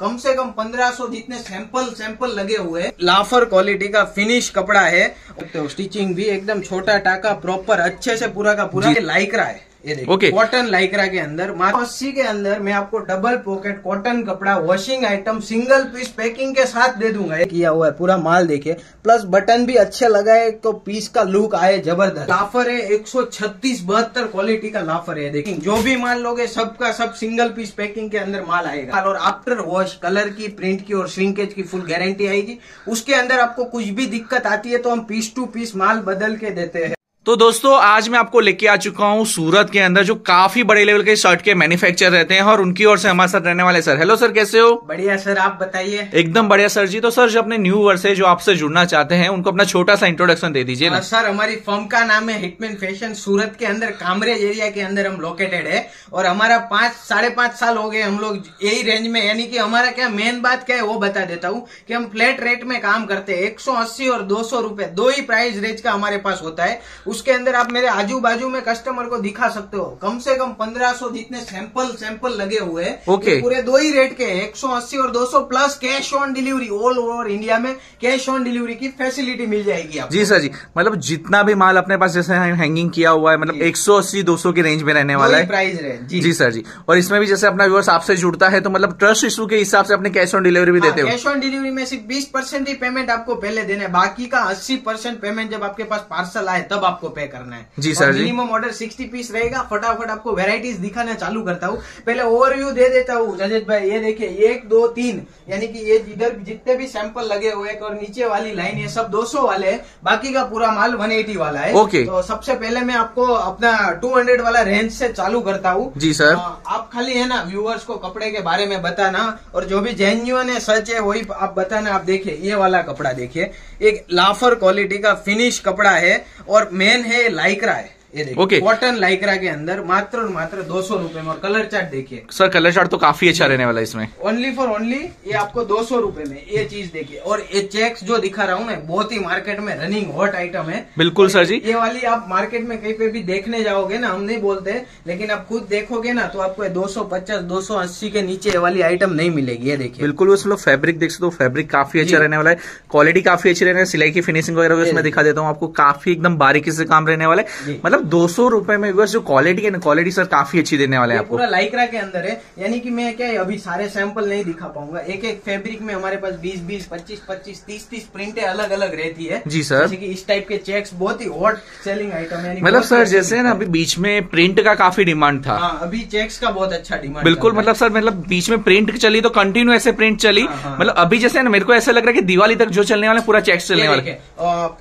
कम से कम 1500 जितने sample sample लगे हुए हैं। लाफर क्वालिटी का फिनिश कपड़ा है। तो स्टिचिंग भी एकदम छोटा टाका प्रॉपर अच्छे से पूरा का पूरा लाइक रहा है। ये देखिए कॉटन लाइकरा के अंदर अस्सी के अंदर मैं आपको डबल पॉकेट कॉटन कपड़ा washing item single piece packing के साथ दे दूँगा। किया हुआ है पूरा माल देखिए। प्लस बटन भी अच्छे लगाए तो पीस का लुक आए ज़बरदस्त। लाफर है एक सौ छत्तीस बहत्तर क्वालिटी का लाफर है देखिए। जो भी माल लोगे सबका सब सिंगल पीस पैकिंग के अंदर माल आएगा। और आफ्टर वॉश कलर की प्रिंट की और श्रिंकेज की फुल गारंटी आएगी। उसके अंदर आपको कुछ भी दिक्कत आती है तो हम पीस टू पीस माल बदल के देते हैं। तो दोस्तों आज मैं आपको लेके आ चुका हूँ सूरत के अंदर जो काफ़ी बड़े लेवल के शर्ट के मैन्युफैक्चर रहते हैं और उनकी ओर से हमारे साथ रहने वाले सर। हेलो सर कैसे हो? बढ़िया सर आप बताइए। एकदम बढ़िया सर जी। तो सर जो अपने न्यू वर्ष है जो आपसे जुड़ना चाहते हैं उनको अपना छोटा सा इंट्रोडक्शन दे दीजिए ना। सर हमारी फर्म का नाम है हिटमैन फ़ैशन सूरत के अंदर कामरेज एरिया के अंदर हम लोकेटेड है। और हमारा पाँच साढ़े पाँच साल हो गए हम लोग यही रेंज में यानी कि हमारा क्या मेन बात क्या है वो बता देता हूँ कि हम फ्लैट रेट में काम करते हैं। एक सौ अस्सी और दो सौ दो ही प्राइस रेंज का हमारे पास होता है। उसके अंदर आप मेरे आजू बाजू में कस्टमर को दिखा सकते हो। कम से कम पंद्रह सौ जितने सैंपल सैंपल लगे हुए हैं Okay. पूरे दो ही रेट के एक सौ अस्सी और दो सौ plus cash on delivery all over India में कैश ऑन डिलीवरी की फैसिलिटी मिल जाएगी आपको। जी सर जी मतलब जितना भी माल अपने पास जैसे हैंगिंग किया हुआ है मतलब 180 200 की रेंज में रहने वाला है। प्राइस रहे जी। जी सर जी और इसमें भी जैसे अपना व्यूअर्स आपसे जुड़ता है तो मतलब ट्रस्ट इशू के हिसाब से अपने कैश ऑन डिलीवरी भी देते हो। कैश ऑन डिलीवरी में सिर्फ़ बीस परसेंट ही पेमेंट आपको पहले देना है बाकी का अस्सी परसेंट पेमेंट जब आपके पास पार्सल आए तब आपको पे करना है। जी sir minimum order sixty piece रहेगा फटाफट आपको वेराइटीज दिखाना चालू करता हूँ। पहले ओवरव्यू दे देता हूँ रजत भाई ये देखिए एक दो तीन यानी कि ये इधर जितने भी सैंपल लगे हुए और नीचे वाली लाइन ये सब 200 वाले हैं बाकी का पूरा माल 180 वाला है। Okay. तो सबसे पहले मैं आपको अपना 200 वाला रेंज से चालू करता हूँ। जी सर हाँ, आप खाली है ना व्यूअर्स को कपड़े के बारे में बताना और जो भी जेन्युइन है सच है वही आप बताना। आप देखिए ये वाला कपड़ा देखिए एक लाफर क्वालिटी का फिनिश कपड़ा है और मेन है लाइकरा है। ये देखिए Okay. कॉटन लाइकरा के अंदर मात्र और मात्र दो सौ रुपये में और कलर चार्ट देखिए। सर कलर चार्ट तो काफ़ी अच्छा रहने वाला है इसमें। ओनली फॉर ओनली ये आपको दो सौ रुपये में ये चीज़ देखिए। और ये चेक्स जो दिखा रहा हूँ मैं बहुत ही मार्केट में रनिंग हॉट आइटम है। बिल्कुल सर जी। ये वाली आप मार्केट में कहीं पे भी देखने जाओगे ना हम नहीं बोलते लेकिन आप खुद देखोगे ना तो आपको 250 280 के नीचे ये वाली आइटम नहीं मिलेगी ये देखिए। बिल्कुल उसमें फैब्रिक देख सकते हो फैब्रिक काफ़ी अच्छा रहने वाला है। क्वालिटी काफ़ी अच्छी रहने सिलाई की फिनिशिंग वगैरह उसमें दिखा देता हूँ आपको काफ़ी एकदम बारीकी से काम रहने वाला है। मतलब दो सौ रुपए में बस जो क्वालिटी है ना क्वालिटी सर काफ़ी अच्छी देने वाले हैं आपको। पूरा लाइक्रा के अंदर है यानी कि मैं क्या है, अभी सारे सैंपल नहीं दिखा पाऊँगा। एक एक फैब्रिक में हमारे पास 20 20 25 25 30 30 प्रिंटें अलग अलग रहती है। जी सर। जैसे कि इस टाइप के चेक्स बहुत ही हॉट सेलिंग आइटम है मतलब सर जैसे ना अभी बीच में प्रिंट का काफ़ी डिमांड था। हाँ अभी चेक्स का बहुत अच्छा डिमांड बिल्कुल मतलब सर मतलब बीच में प्रिंट चली तो कंटिन्यू ऐसे प्रिंट चली। हाँ, हाँ। मतलब अभी जैसे ना मेरे को ऐसा लग रहा है कि दिवाली तक जो चलने वाला है, पूरा चेक्स चलने वाला है।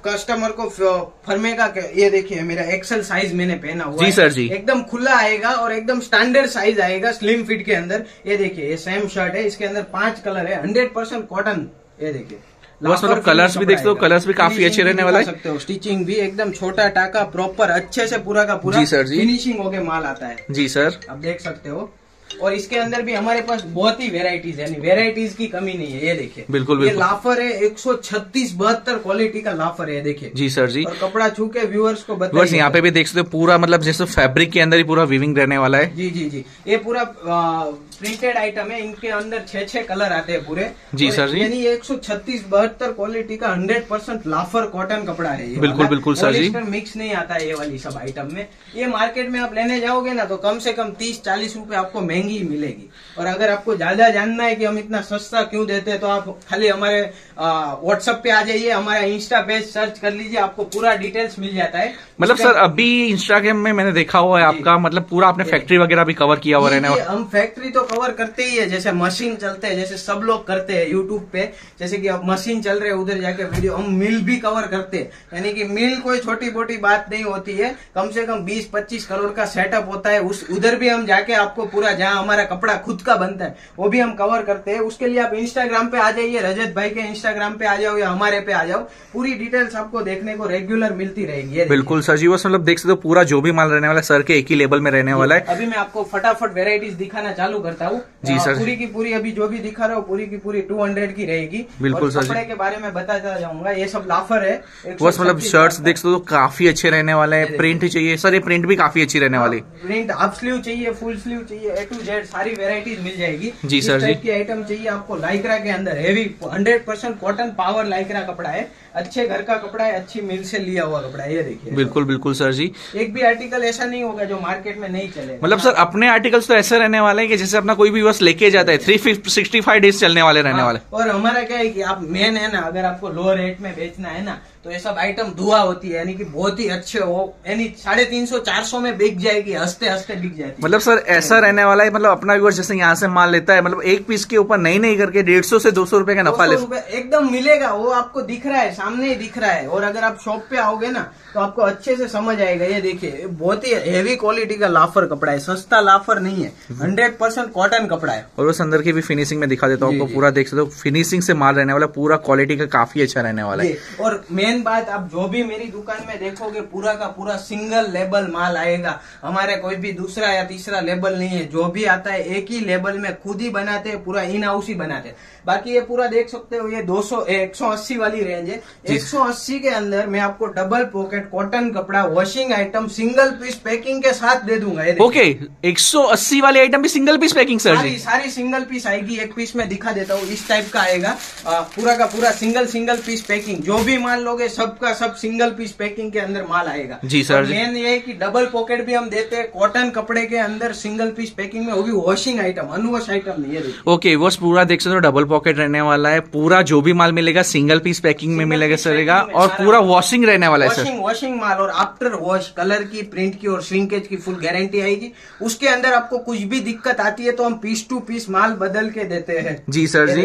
कस्टमर को फ- फर्मे का क्या- ये देखिए मेरा एक्सेल साइज़ मैंने पहना हुआ जी है। सर जी। एकदम खुला आएगा और एकदम स्टैंडर्ड साइज़ आएगा स्लिम फिट के अंदर ये देखिए ये सेम शर्ट है इसके अंदर पाँच कलर है हंड्रेड परसेंट कॉटन ये देखिए बस मतलब कलर्स भी देख सकते हो, कलर्स भी काफ़ी अच्छे रहने वाला है। सकते हो स्टिचिंग भी एकदम छोटा टाका प्रॉपर अच्छे से पूरा का पूरा जी सर जी। फिनिशिंग होके माल आता है जी सर आप देख सकते हो और इसके अंदर भी हमारे पास बहुत ही वेराइटीज है। वेराइटीज की कमी नहीं है ये देखिए। बिल्कुल, ये लाफर है एक सौ छत्तीस बहत्तर क्वालिटी का लाफर है देखिए। जी सर जी। और कपड़ा छू के व्यूअर्स को बताइए। यहाँ पे भी देख सकते हो पूरा मतलब जैसे फैब्रिक के अंदर ही पूरा वीविंग रहने वाला है। जी जी जी। ये पूरा प्रिंटेड आइटम है इनके अंदर छह छह कलर आते हैं पूरे। जी सर जी। यानी एक सौ छत्तीस बहत्तर क्वालिटी का हंड्रेड परसेंट लाफर कॉटन कपड़ा है ये बिल्कुल, बिल्कुल सर जी। मिक्स नहीं आता है ये वाली सब आइटम में। ये मार्केट में आप लेने जाओगे ना तो कम से कम तीस चालीस रूपए आपको महँगी मिलेगी और अगर आपको ज़्यादा जानना है कि हम इतना सस्ता क्यों देते हैं तो आप खाली हमारे व्हाट्सएप पे आ जाइए हमारा इंस्टा पेज सर्च कर लीजिए आपको पूरा डिटेल्स मिल जाता है। मतलब सर अभी इंस्टाग्राम में मैंने देखा हुआ है आपका मतलब पूरा आपने फैक्ट्री वगैरह भी कवर किया हुआ वाला। हम फैक्ट्री तो कवर करते ही है जैसे मशीन चलते हैं जैसे सब लोग करते हैं यूट्यूब पे जैसे कि अब मशीन चल रहे उधर जाके वीडियो हम मिल भी कवर करते हैं। यानी कि मिल कोई छोटी मोटी बात नहीं होती है कम से कम 20-25 करोड़ का सेटअप होता है उस उधर भी हम जाके आपको पूरा जहाँ हमारा कपड़ा खुद का बनता है वो भी हम कवर करते हैं। उसके लिए आप इंस्टाग्राम पे आ जाइए रजत भाई के इंस्टाग्राम पे आ जाओ या हमारे पे आ जाओ। पूरी डिटेल्स आपको देखने को रेगुलर मिलती रहेगी बिल्कुल सर जी बस मतलब देख सकते हो पूरा जो भी माल रहने वाला है सर के एक ही लेवल में रहने वाला है। अभी मैं आपको फटाफट वेराइटीज दिखाना चालू करता हूँ। जी, सर। पूरी की पूरी अभी जो भी दिखा रहा हूँ पूरी की पूरी 200 की रहेगी। बिल्कुल, सर जी। के बारे में बताता जाऊँगा ये सब लाफर है। बस मतलब शर्ट्स देख सकते हो काफ़ी अच्छे रहने वाले हैं प्रिंट चाहिए। सर ये प्रिंट भी काफ़ी अच्छी रहने वाली। प्रिंट हाफ़ स्लीव चाहिए फुल स्लीव चाहिए ए टू जेड सारी वेराइटीज मिल जाएगी। जी सर जी। की आइटम चाहिए आपको लाइक्रा के अंदर heavy hundred percent cotton power lycra कपड़ा है। अच्छे घर का कपड़ा है अच्छी मिल से लिया हुआ कपड़ा है ये देखिए। बिल्कुल बिल्कुल सर जी। एक भी आर्टिकल ऐसा नहीं होगा जो मार्केट में नहीं चलेगा मतलब सर अपने आर्टिकल्स तो ऐसे रहने वाले हैं कि जैसे अपना कोई भी बस लेके जाता है थ्री सिक्सटी फाइव डेज़ चलने वाले रहने हाँ, वाले। और हमारा क्या है कि आप मेन है ना अगर आपको लो रेट में बेचना है ना तो ये सब आइटम दुआ होती है यानी कि बहुत ही अच्छे हो यानी साढ़े तीन सौ चार सौ में बिक जाएगी हँसते हँसते बिक जाएगी मतलब सर ऐसा रहने वाला है मतलब अपना व्यूअर जैसे यहाँ से माल लेता है मतलब एक पीस के ऊपर नहीं नहीं करके डेढ़ सौ से दो सौ रुपये का नफा ले एकदम मिलेगा वो आपको दिख रहा है सामने ही दिख रहा है और अगर आप शॉप पे आओगे ना तो आपको अच्छे से समझ आएगा ये देखिए बहुत ही हेवी क्वालिटी का लाफर कपड़ा है सस्ता लाफर नहीं है हंड्रेड परसेंट कॉटन कपड़ा है। और उस अंदर की भी फिनिशिंग में दिखा देता हूँ आपको पूरा देख सकते हो फिनिशिंग से माल रहने वाला पूरा क्वालिटी का काफ़ी अच्छा रहने वाला है। और मेन बात आप जो भी मेरी दुकान में देखोगे, पूरा का पूरा सिंगल लेबल माल आएगा। हमारे कोई भी दूसरा या तीसरा लेबल नहीं है। जो भी आता है, एक ही लेबल में खुद ही बनाते हैं, पूरा इन हाउस ही बनाते हैं। बाकी ये पूरा देख सकते हो ये 200 180 वाली रेंज है जी। 180 के अंदर मैं आपको डबल पॉकेट कॉटन कपड़ा washing item single piece packing के साथ दे दूँगा ये। ओके 180 वाले आइटम भी सिंगल पीस पैकिंग सर सारी जी सारी सिंगल पीस आएगी एक पीस में दिखा देता हूँ इस टाइप का आएगा आ, पूरा का पूरा सिंगल सिंगल पीस पैकिंग जो भी माल लोगे सबका सब सिंगल पीस पैकिंग के अंदर माल आएगा जी सर। मेन ये है कि डबल पॉकेट भी हम देते हैं कॉटन कपड़े के अंदर सिंगल पीस पैकिंग में वो भी वॉशिंग आइटम अनवॉश आइटम नहीं है ओके वो पूरा देख सकते हो डबल पॉकेट रहने वाला है पूरा जो भी माल मिलेगा सिंगल पीस पैकिंग में मिलेगा सरेगा और पूरा वॉशिंग रहने वाला है सर वॉशिंग माल और आफ्टर वॉश कलर की प्रिंट की और श्रिंकेज की फुल गारंटी आएगी। उसके अंदर आपको कुछ भी दिक्कत आती है तो हम पीस टू पीस माल बदल के देते हैं। जी सर जी।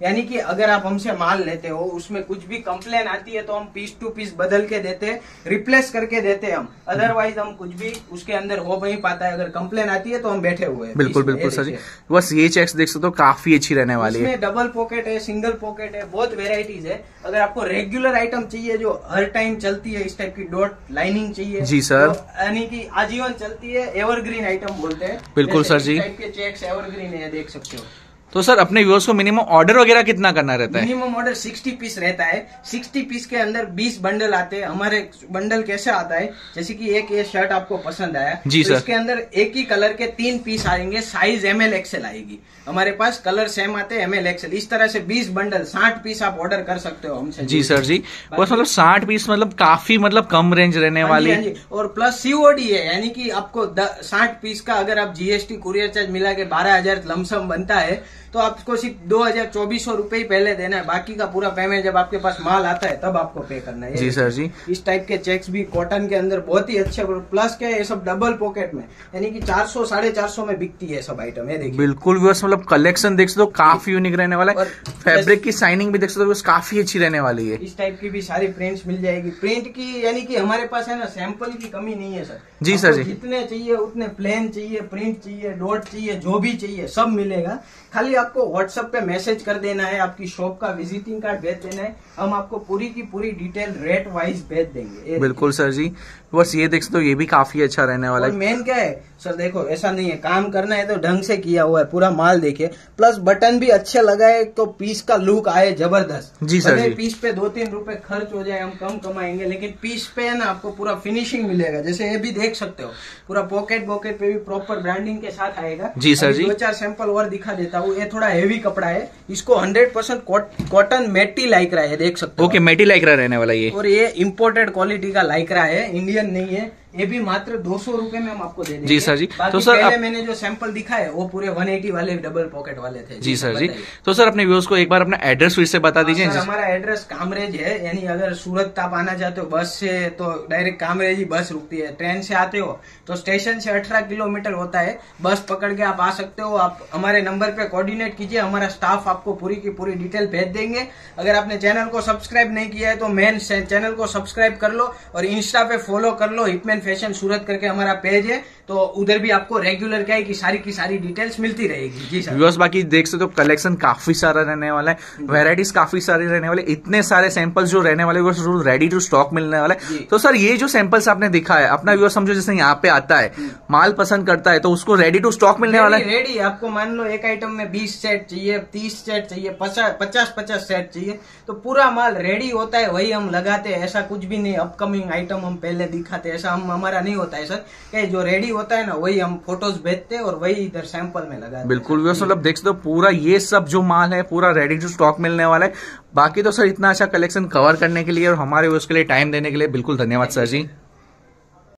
यानी कि अगर आप हमसे माल लेते हो उसमें कुछ भी कंप्लेन आती है तो हम पीस टू पीस बदल के देते हैं रिप्लेस करके देते हैं हम। अदरवाइज़ हम कुछ भी उसके अंदर हो नहीं पाता है। अगर कंप्लेन आती है तो हम बैठे हुए हैं। बिल्कुल बिल्कुल सर जी। बस ये चेक्स देख सकते हो काफ़ी अच्छी रहने वाली है। डबल पॉकेट है सिंगल पॉकेट है बहुत वेराइटीज है। अगर आपको रेगुलर आइटम चाहिए जो हर टाइम चलती है इस टाइप की डॉट लाइनिंग चाहिए जी, सर। तो यानी कि आजीवन चलती है एवरग्रीन आइटम बोलते हैं। बिल्कुल, सर जी। टाइप के चेक्स एवरग्रीन है देख सकते हो। तो सर अपने व्यूअर्स को मिनिमम ऑर्डर वगैरह कितना करना रहता है? मिनिमम ऑर्डर 60 पीस रहता है। 60 पीस के अंदर 20 बंडल आते हैं। हमारे बंडल कैसे आता है? जैसे कि एक ये शर्ट आपको पसंद आया जी, तो सर। इसके अंदर एक ही कलर के तीन पीस आएँगे। साइज़ एम एल एक्सएल आएगी। हमारे पास कलर सेम आते हैं एम एल एक्सएल इस तरह से 20 बंडल 60 पीस आप ऑर्डर कर सकते हो हमसे। जी सर जी। बस मतलब साठ पीस मतलब काफ़ी मतलब कम रेंज रहने हाँ वाली। जी, हाँ और प्लस सीओडी है यानी कि आपको साठ पीस का अगर आप जीएसटी कुरियर चार्ज मिला के बारह हज़ार लमसम बनता है तो आपको सिर्फ़ दो हज़ार चौबीस सौ रुपये ही पहले देना है। बाकी का पूरा पेमेंट जब आपके पास माल आता है तब आपको पे करना है। जी सर जी। इस टाइप के चेक्स भी कॉटन के अंदर बहुत ही अच्छे प्लस क्या है ये सब डबल पॉकेट में यानी कि चार सौ साढ़े चार सौ में बिकती है सब आइटम ये देखिए। बिल्कुल मतलब कलेक्शन देख सकते हो काफ़ी यूनिक रहने वाला है। फैब्रिक की साइनिंग भी देख सकते हो काफ़ी अच्छी रहने वाली है। इस टाइप की भी सारी प्रिंट्स मिल जाएगी। प्रिंट की यानी कि हमारे पास है ना सैंपल की कमी नहीं है सर जी सर जी। जितने चाहिए उतने प्लेन चाहिए प्रिंट चाहिए डॉट चाहिए जो भी चाहिए सब मिलेगा। खाली आपको व्हाट्सएप पे मैसेज कर देना है आपकी शॉप का विजिटिंग कार्ड भेज देना है हम आपको पूरी की पूरी डिटेल रेट वाइज भेज देंगे। बिल्कुल सर जी। बस ये देख सकते हो ये भी काफ़ी अच्छा रहने वाला है। मेन क्या है सर देखो ऐसा नहीं है। काम करना है तो ढंग से किया हुआ है पूरा माल देखिए। प्लस बटन भी अच्छे लगाए तो पीस का लुक आए ज़बरदस्त। जी सर जी। पीस पे दो तीन रुपए खर्च हो जाए हम कम कमाएँगे लेकिन पीस पे है ना आपको पूरा फिनिशिंग मिलेगा। जैसे ये भी देख सकते हो पूरा पॉकेट बॉकेट पे भी प्रॉपर ब्रांडिंग के साथ आएगा। जी सर जी। दो चार सैंपल और दिखा देता हूँ। ये थोड़ा हेवी कपड़ा है। इसको हंड्रेड परसेंट कॉटन मेटी लाइक रहा है देख सकते हो ओके मेटी लाइक्रा रहने वाला ये। और ये इम्पोर्टेड क्वालिटी का लाइक्रा है। इंडियन नहीं है। ये भी मात्र दो सौ रुपये में हम आपको दे देंगे। जी सर जी। तो सर पहले आप- मैंने जो सैंपल दिखाए वो पूरे 180 वाले डबल पॉकेट वाले थे। जी सर जी। तो सर अपने व्यूअर्स को एक बार अपना एड्रेस फिर से बता दीजिए। हाँ, जिस- हमारा एड्रेस कामरेज है यानी अगर सूरत आप आना चाहते हो बस से तो डायरेक्ट कामरेज ही बस रुकती है। ट्रेन से आते हो तो स्टेशन से 18 किलोमीटर होता है। बस पकड़ के आप आ सकते हो। आप हमारे नंबर पे कोऑर्डिनेट कीजिए हमारा स्टाफ आपको पूरी की पूरी डिटेल भेज देंगे। अगर आपने चैनल को सब्सक्राइब नहीं किया है तो मेन चैनल को सब्सक्राइब कर लो और इंस्टा पे फॉलो कर लो। हिटमैन फ़ैशन सूरत करके हमारा पेज है। तो उधर भी आपको रेगुलर क्या है कि सारी की सारी डिटेल्स मिलती रहेगी। जी सर। व्यूअर्स बाकी देख सकते हो कलेक्शन काफ़ी सारा रहने वाला है। वेराइटीज काफ़ी सारी रहने वाले इतने सारे सैंपल्स जो रहने वाले वो रेडी टू स्टॉक मिलने वाला है। तो सर ये जो सैंपल्स आपने दिखा है अपना व्यूअर समझो जैसे यहाँ पे आता है माल पसंद करता है तो उसको रेडी टू स्टॉक मिलने वाला है। रेडी आपको मान लो एक आइटम में बीस सेट चाहिए तीस सेट चाहिए पचास पचास पचास सेट चाहिए तो पूरा माल रेडी होता है वही हम लगाते हैं ऐसा कुछ भी नहीं अपकमिंग आइटम हम पहले दिखाते हैं ऐसा हम हमारा नहीं होता है सर। कि जो रेडी होता है ना वही हम फ़ोटोज़ भेजते हैं और वही इधर सैंपल में लगा बिल्कुल मतलब देख सकते हो पूरा ये सब जो माल है पूरा रेडी टू स्टॉक मिलने वाला है। बाकी तो सर इतना अच्छा कलेक्शन कवर करने के लिए और हमारे उसके लिए टाइम देने के लिए बिल्कुल धन्यवाद सर जी।